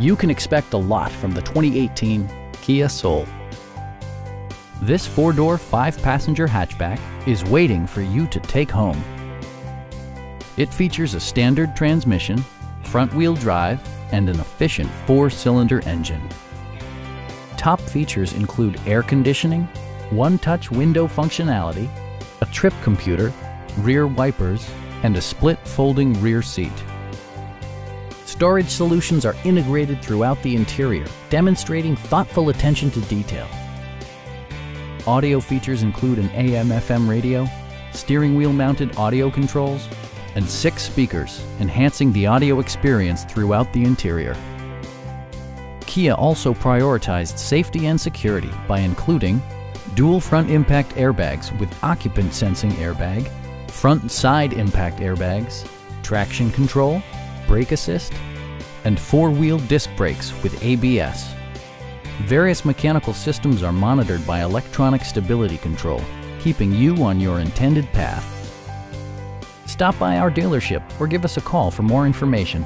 You can expect a lot from the 2018 Kia Soul. This four-door, five-passenger hatchback is waiting for you to take home. It features a standard transmission, front-wheel drive, and an efficient four-cylinder engine. Top features include air conditioning, one-touch window functionality, a trip computer, rear wipers, and a split folding rear seat. Storage solutions are integrated throughout the interior, demonstrating thoughtful attention to detail. Audio features include an AM-FM radio, steering wheel mounted audio controls, and six speakers, enhancing the audio experience throughout the interior. Kia also prioritized safety and security by including dual front impact airbags with occupant sensing airbag, front side impact airbags, traction control, brake assist, and four-wheel disc brakes with ABS. Various mechanical systems are monitored by electronic stability control, keeping you on your intended path. Stop by our dealership or give us a call for more information.